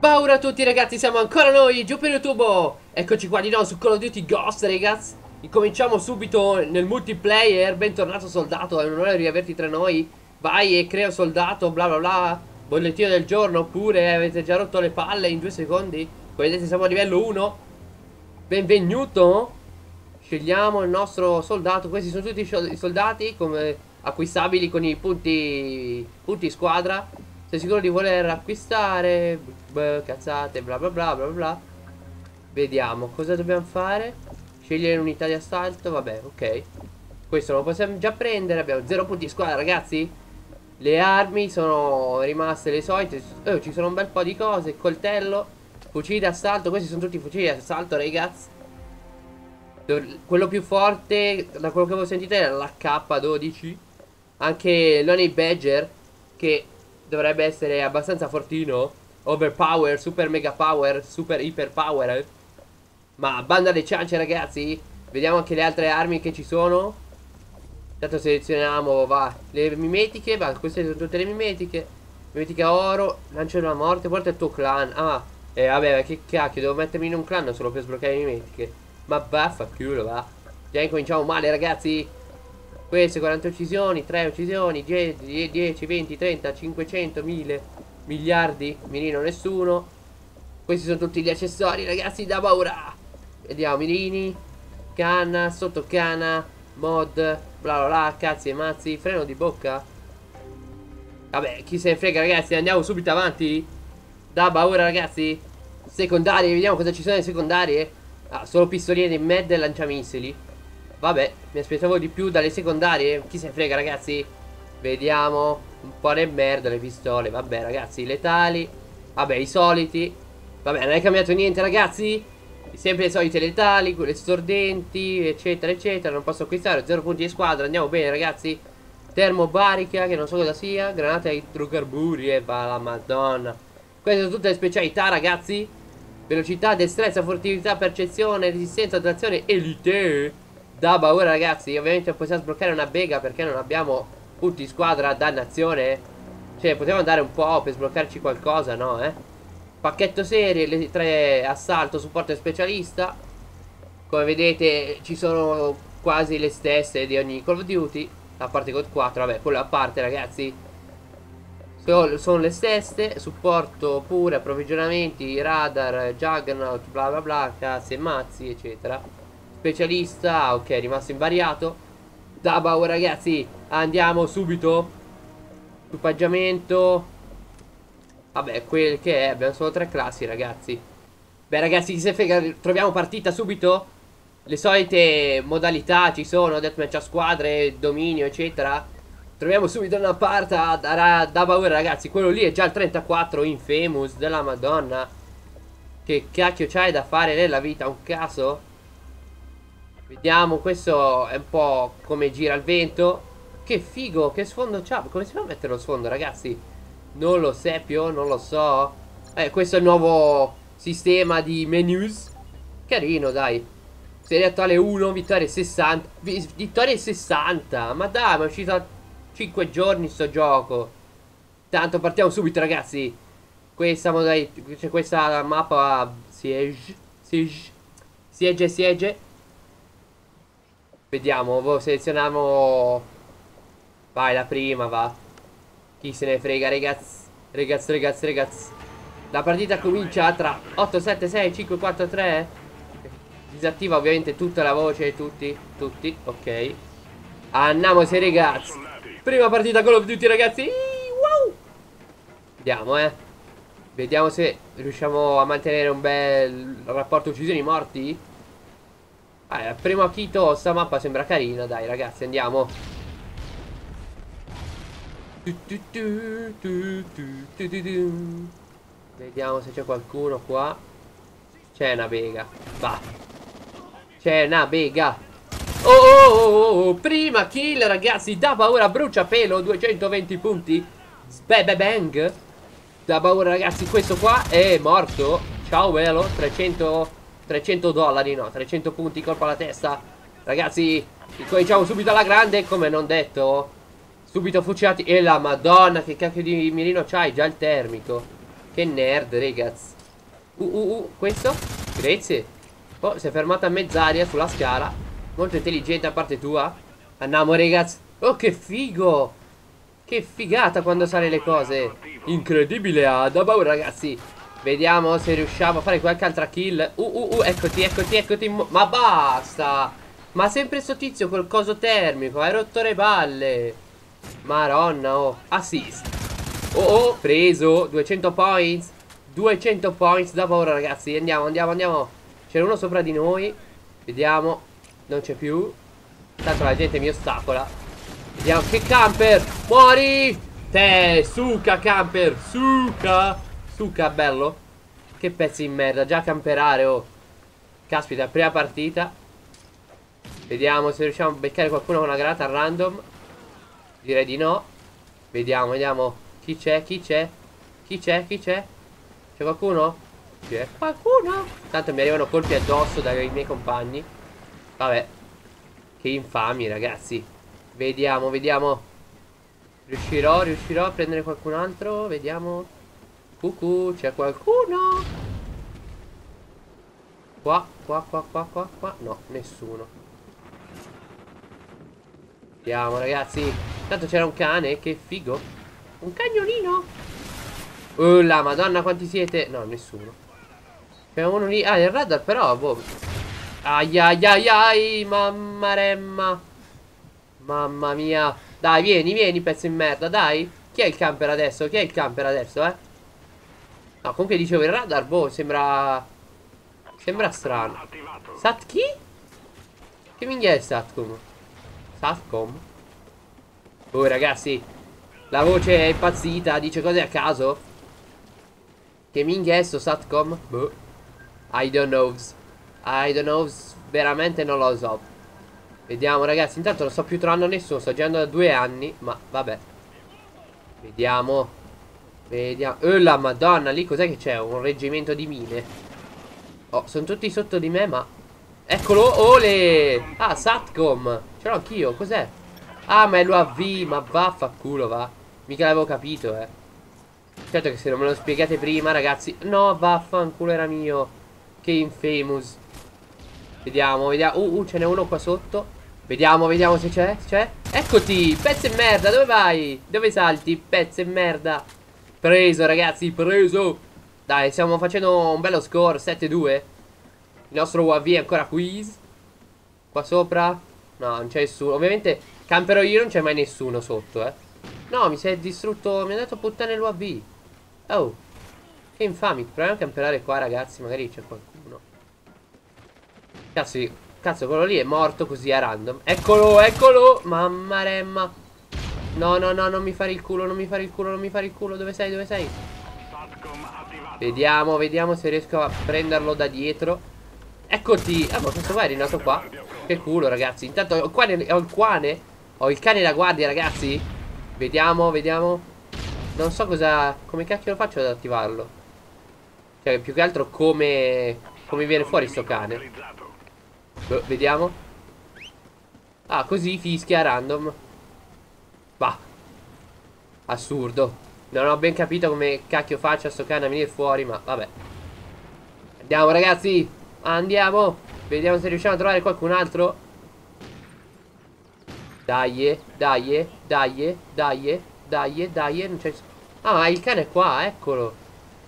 Paura a tutti ragazzi, siamo ancora noi, giù per YouTube. Eccoci qua di nuovo su Call of Duty Ghost ragazzi. Incominciamo subito nel multiplayer. Bentornato soldato, è un onore riaverti tra noi. Vai e crea soldato, bla bla bla. Bollettino del giorno, oppure avete già rotto le palle in due secondi? Come vedete siamo a livello 1 Benvenuto Scegliamo il nostro soldato Questi sono tutti i soldati come acquistabili con i punti, punti squadra sei sicuro di voler acquistare? Beh, cazzate, bla bla bla bla bla. Vediamo, cosa dobbiamo fare? Scegliere unità di assalto, vabbè, ok. Questo lo possiamo già prendere, abbiamo 0 punti squadra, ragazzi. Le armi sono rimaste le solite. Oh, ci sono un bel po' di cose, coltello, fucili d'assalto, questi sono tutti fucili d'assalto, ragazzi. Quello più forte, da quello che avevo sentito, era l'HK12. Anche l'Honey Badger, che dovrebbe essere abbastanza fortino. Overpower, super mega power, super iper power. Ma banda le ciance ragazzi. Vediamo anche le altre armi che ci sono. Intanto selezioniamo, va, le mimetiche, va, queste sono tutte le mimetiche. Mimetica oro, lancio della morte, porta il tuo clan. Ah, e eh, vabbè, che cacchio, devo mettermi in un clan solo per sbloccare le mimetiche. Ma vaffanculo, va. Già incominciamo male ragazzi. Queste 40 uccisioni, 3 uccisioni, 10, 10 20, 30, 500, 1000 miliardi, mirino nessuno. Questi sono tutti gli accessori, ragazzi, da paura. Vediamo, mirini, canna, sottocanna, mod, bla bla bla, cazzi e mazzi, freno di bocca. Vabbè, chi se ne frega, ragazzi, andiamo subito avanti. Da paura, ragazzi. Secondarie, vediamo cosa ci sono nelle secondarie. Ah, solo pistoline di med e lanciamissili. Vabbè, mi aspettavo di più dalle secondarie. Chi se ne frega, ragazzi? Vediamo. Un po' di merda le pistole. Vabbè, ragazzi, letali. Vabbè, i soliti. Vabbè, non è cambiato niente, ragazzi. Sempre le solite letali, quelle stordenti, eccetera, eccetera. Non posso acquistare. Zero punti di squadra. Andiamo bene, ragazzi. Termobarica, che non so cosa sia. Granata idrocarburi e va la madonna. Queste sono tutte le specialità, ragazzi. Velocità, destrezza, furtività, percezione, resistenza, trazione, elite. Da paura ragazzi. Ovviamente possiamo sbloccare una bega perché non abbiamo punti squadra dannazione. Cioè potremmo andare un po' per sbloccarci qualcosa no eh? Pacchetto serie Le tre assalto supporto e specialista. Come vedete ci sono quasi le stesse di ogni Call of Duty. A parte code 4 Vabbè quello a parte ragazzi sono le stesse Supporto pure approvvigionamenti Radar Juggernaut bla bla bla Cazzi e mazzi eccetera Specialista, ok, è rimasto invariato. Dabao, ragazzi, andiamo subito. Equipaggiamento. Vabbè, quel che è, abbiamo solo tre classi, ragazzi. Beh, ragazzi, chi se frega, troviamo partita subito? Le solite modalità ci sono, deathmatch a squadre, dominio, eccetera. Troviamo subito una parte da, da paura, ragazzi. Quello lì è già il 34 Infamous della Madonna. Che cacchio c'hai da fare nella vita? Un caso? Vediamo, questo è un po' come gira il vento. Che figo, che sfondo c'ha. Come si fa a mettere lo sfondo, ragazzi? Non lo seppio, non lo so. Eh, questo è il nuovo sistema di menus. Carino, dai. Serie attuale 1, vittorie 60. Vittorie 60. Ma dai, ma è uscito a 5 giorni sto gioco. Tanto partiamo subito, ragazzi. Questa modalità. C'è questa mappa Siege. Siege. Siege, siege. Vediamo, selezioniamo... Vai, la prima, va. Chi se ne frega, ragazzi. Ragazzi, ragazzi, ragazzi. La partita comincia tra 8, 7, 6, 5, 4, 3. Disattiva ovviamente tutta la voce, tutti, tutti, ok. Andiamo, se ragazzi. Prima partita Call of Duty, ragazzi. Wow. Vediamo, eh. Vediamo se riusciamo a mantenere un bel rapporto uccisioni morti. Ah, a primo acchito sta mappa sembra carina, dai ragazzi, andiamo. Vediamo se c'è qualcuno qua. C'è una bega. Va. C'è una bega. Oh, oh, oh, oh, oh, prima kill ragazzi, da paura, brucia pelo, 220 punti. Bebe bang. Da paura ragazzi, questo qua è morto. Ciao velo, 300 300 dollari, no, 300 punti, colpo alla testa. Ragazzi, incominciamo subito alla grande, come non detto. Subito fucilati. E la madonna, che cacchio di mirino c'hai? Già il termico. Che nerd, ragazzi. Uh, uh, uh, questo? Grazie. Oh, si è fermata a mezz'aria sulla scala. Molto intelligente a parte tua. Andiamo, ragazzi. Oh, che figo. Che figata quando sale le cose. Incredibile, ha da paura, ragazzi. Vediamo se riusciamo a fare qualche altra kill. Uh, uh, uh, eccoti, eccoti, eccoti. Ma basta. Ma sempre sto tizio col coso termico. Hai rotto le balle. Maronna, oh. Assist. Oh, oh, preso. 200 points. 200 points da paura, ragazzi. Andiamo, andiamo, andiamo. C'è uno sopra di noi. Vediamo. Non c'è più. Tanto la gente mi ostacola. Vediamo che camper. Muori. Te, suca, camper. Suca. Suca, bello. Che pezzi di merda. Già camperare, oh. Caspita, prima partita. Vediamo se riusciamo a beccare qualcuno con una granata random. Direi di no. Vediamo, vediamo. Chi c'è? Chi c'è? Chi c'è? Chi c'è? C'è qualcuno? C'è qualcuno? Tanto mi arrivano colpi addosso dai miei compagni. Vabbè. Che infami, ragazzi. Vediamo, vediamo. Riuscirò, riuscirò a prendere qualcun altro? Vediamo. Cucù, c'è qualcuno? Qua, qua, qua, qua, qua, qua. No, nessuno. Vediamo ragazzi Tanto c'era un cane Che figo Un cagnolino Oh la madonna quanti siete No nessuno C'è uno lì Ah il radar però boh Ai ai ai ai Mamma remma. Mamma mia. Dai vieni vieni pezzo in merda Dai. Chi è il camper adesso? Chi è il camper adesso eh? No comunque dicevo il radar Boh sembra Sembra strano. Sat chi? Che minchia è Satcom? Satcom? Oh ragazzi La voce è impazzita Dice cose a caso. Che minchia è sto Satcom? Boh. I don't know I don't know Veramente non lo so Vediamo ragazzi Intanto non sto più trovando nessuno Sto girando da due anni Ma vabbè Vediamo Vediamo Oh la madonna Lì cos'è che c'è? Un reggimento di mine Oh sono tutti sotto di me ma Eccolo Ole Ah Satcom Ce l'ho anch'io, cos'è? Ah, ma è l'UAV, ma vaffanculo, va. Mica l'avevo capito, eh. Certo che se non me lo spiegate prima, ragazzi. No, vaffanculo era mio. Che infamous. Vediamo, vediamo. Uh, uh, ce n'è uno qua sotto. Vediamo, vediamo se c'è. C'è? Eccoti, pezzo e merda, dove vai? Dove salti, pezzo e merda? Preso, ragazzi, preso. Dai, stiamo facendo un bello score, 7-2. Il nostro UAV è ancora quiz. Qua sopra. No, non c'è nessuno. Ovviamente camperò io, non c'è mai nessuno sotto, eh. No, mi si è distrutto. Mi ha dato puttane l'UAV. Oh. Che infami. Proviamo a camperare qua, ragazzi. Magari c'è qualcuno. Cazzo, cazzo, quello lì è morto così a random. Eccolo, eccolo. Mamma remma. No, no, no, non mi fare il culo, non mi fare il culo, non mi fare il culo. Dove sei, dove sei? Vediamo, vediamo se riesco a prenderlo da dietro. Eccoti. Ah, ma questo qua è rinato qua. Che culo, ragazzi. Intanto ho, qua, ho il cane. Ho il cane da guardia, ragazzi. Vediamo, vediamo. Non so cosa... Come cacchio lo faccio ad attivarlo? Cioè, più che altro come... Come viene fuori sto cane. Boh, vediamo. Ah, così fischia random. Bah. Assurdo. Non ho ben capito come cacchio faccia sto cane a venire fuori, ma vabbè. Andiamo, ragazzi. Andiamo Vediamo se riusciamo a trovare qualcun altro Dai, dai, dai, dai, dai, dai Non c'è Ah il cane è qua, eccolo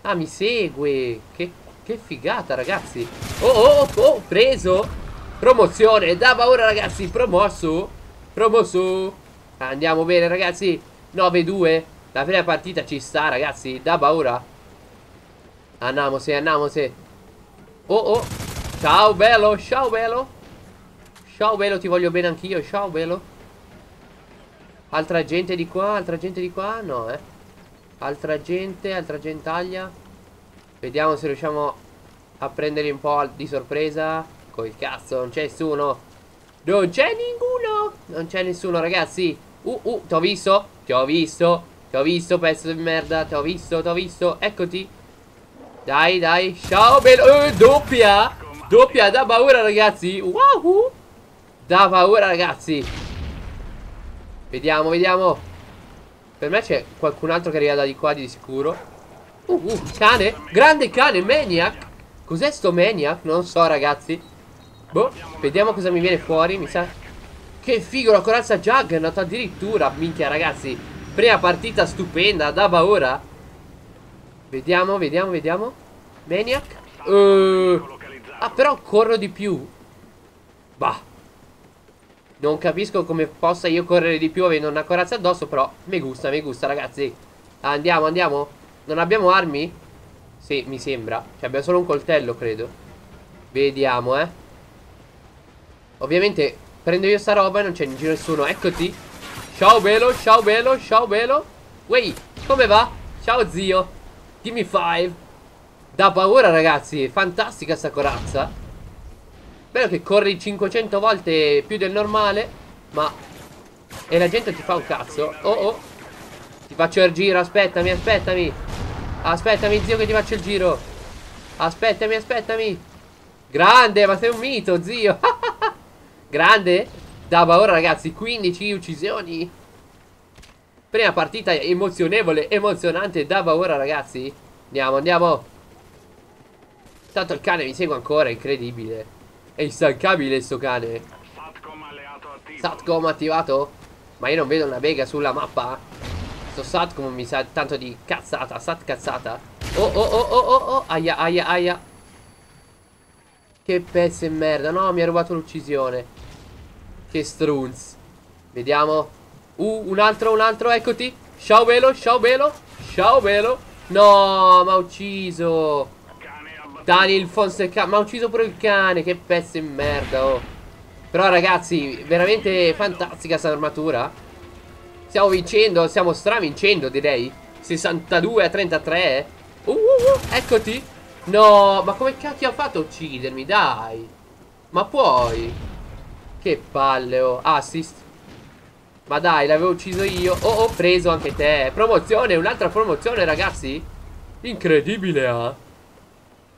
Ah mi segue Che, che figata ragazzi Oh oh oh preso Promozione Da paura ragazzi promosso. Promosso. Andiamo bene ragazzi. 9-2 La prima partita ci sta ragazzi. Da paura Andiamo se andiamo se Oh oh. Ciao bello Ciao bello. Ciao bello ti voglio bene anch'io. Ciao bello. Altra gente di qua Altra gente di qua? No eh. Altra gente Altra gentaglia. Vediamo se riusciamo A prenderli un po' di sorpresa Col cazzo Non c'è nessuno. Non c'è ninguno. Non c'è nessuno ragazzi. Uh uh Ti ho visto? Ti ho visto. Ti ho visto pezzo di merda. Ti ho visto Ti ho visto. Eccoti. Dai, dai. Ciao, bello. Eh, doppia. Doppia da paura ragazzi. Wow Da paura ragazzi. Vediamo, vediamo. Per me c'è qualcun altro che arriva da di qua di sicuro. Uh, uh, cane. Grande cane, Maniac. Cos'è sto Maniac? Non so ragazzi Boh, vediamo cosa mi viene fuori Mi sa. Che figo la corazza Juggernaut addirittura. Minchia ragazzi Prima partita stupenda Da paura Vediamo, vediamo, vediamo. Maniac. Uh, Ah però corro di più. Bah. Non capisco come possa io correre di più avendo una corazza addosso Però mi gusta, mi gusta ragazzi. Andiamo, andiamo. Non abbiamo armi? Sì, mi sembra. Cioè abbiamo solo un coltello credo. Vediamo eh Ovviamente prendo io sta roba e non c'è in giro nessuno. Eccoti. Ciao bello, ciao bello, ciao bello Wey, come va? Ciao zio. Gimme 5 Da paura ragazzi. Fantastica sta corazza. Bello che corri 500 volte più del normale Ma E la gente ti fa un cazzo. Oh oh. Ti faccio il giro Aspettami aspettami. Aspettami zio che ti faccio il giro. Aspettami aspettami. Grande ma sei un mito zio Grande Da paura ragazzi 15 uccisioni Prima partita emozionevole, emozionante, dava ora ragazzi. Andiamo, andiamo. Tanto il cane mi segue ancora, incredibile. È instancabile sto cane. Satcom attivato? Ma io non vedo una vega sulla mappa. Sto Satcom mi sa tanto di cazzata, sat cazzata. Oh, oh, oh, oh, oh, oh, aia, aia, aia. Che pezzo di merda. No, mi ha rubato l'uccisione. Che strunz. Vediamo. Uh, un altro, un altro, eccoti. Ciao velo, ciao velo, ciao velo. No, mi ha ucciso. Daniel Fonseca, mi ha ucciso pure il cane. Che pezzo di merda, oh. Però ragazzi, veramente fantastica questa armatura. Stiamo vincendo, stiamo stravincendo direi. 62 a 33. Uh, uh, uh, eccoti. No, ma come cacchio ha fatto a uccidermi, dai. Ma puoi. Che palle, oh. Assist. Ma dai, l'avevo ucciso io. Oh, ho preso anche te. Promozione, un'altra promozione, ragazzi. Incredibile, ah.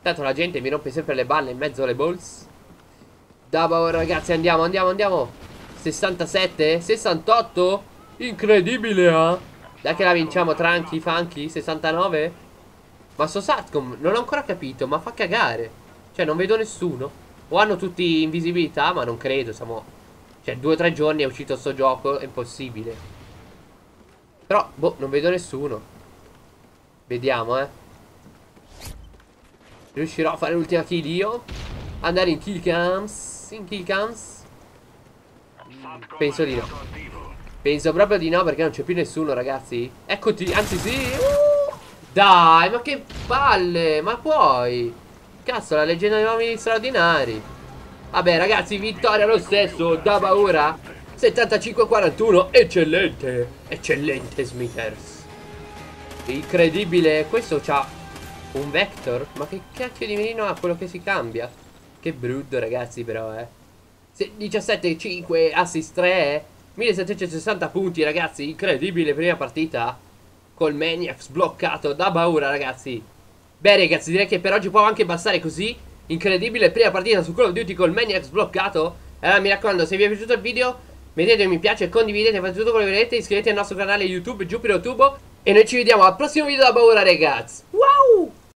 Tanto la gente mi rompe sempre le balle in mezzo alle balls. Dava, ragazzi, andiamo, andiamo, andiamo. 67, 68 Incredibile, ah. Dai che la vinciamo, tranqui, funky. 69 Ma so Satcom, non ho ancora capito Ma fa cagare Cioè, non vedo nessuno O hanno tutti invisibilità, ma non credo, siamo cioè, due o tre giorni è uscito sto gioco, è impossibile. Però, boh, non vedo nessuno. Vediamo, eh. Riuscirò a fare l'ultima kill io? Andare in kill cams? In kill cams? Penso di no. Penso proprio di no perché non c'è più nessuno, ragazzi. Eccoti, anzi sì. Uh, dai, ma che palle, ma puoi. Cazzo, la leggenda dei uomini straordinari. Vabbè ragazzi vittoria lo stesso Da paura. 75-41 Eccellente. Eccellente Smithers. Incredibile Questo c'ha un vector? Ma che cacchio di menino ha quello che si cambia? Che brutto ragazzi però eh. 17-5 assist 3 1760 punti ragazzi Incredibile prima partita Col Maniac sbloccato Da paura ragazzi. Beh ragazzi direi che per oggi può anche bastare così. Incredibile prima partita su Call of Duty col Maniac sbloccato. Allora mi raccomando se vi è piaciuto il video Mettete un mi piace, condividete, fate tutto quello che volete Iscrivetevi al nostro canale YouTube Giupiro Tubo. E noi ci vediamo al prossimo video da paura ragazzi. Wow